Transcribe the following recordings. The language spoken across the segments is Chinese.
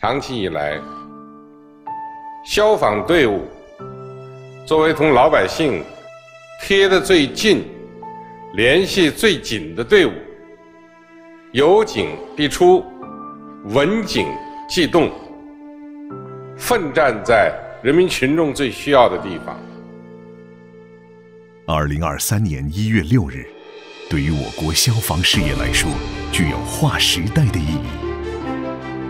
长期以来，消防队伍作为同老百姓贴得最近、联系最紧的队伍，有警必出，闻警即动，奋战在人民群众最需要的地方。二零二三年一月六日，对于我国消防事业来说，具有划时代的意义。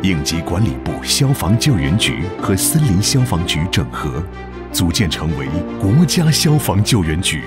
应急管理部消防救援局和森林消防局整合，组建成为国家消防救援局。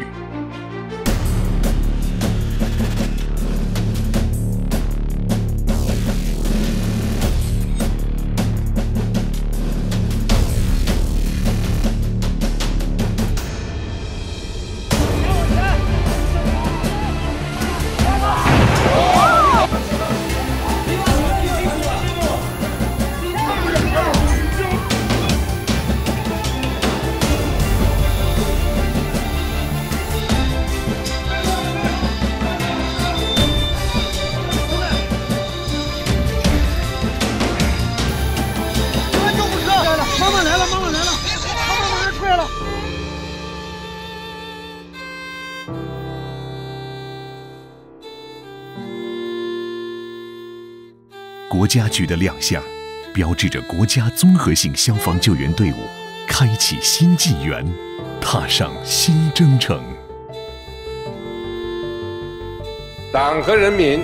国家局的亮相，标志着国家综合性消防救援队伍开启新纪元，踏上新征程。党和人民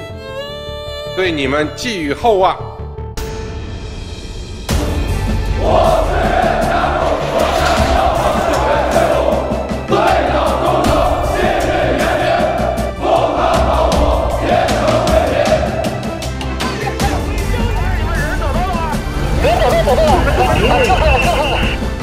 对你们寄予厚望。救我救我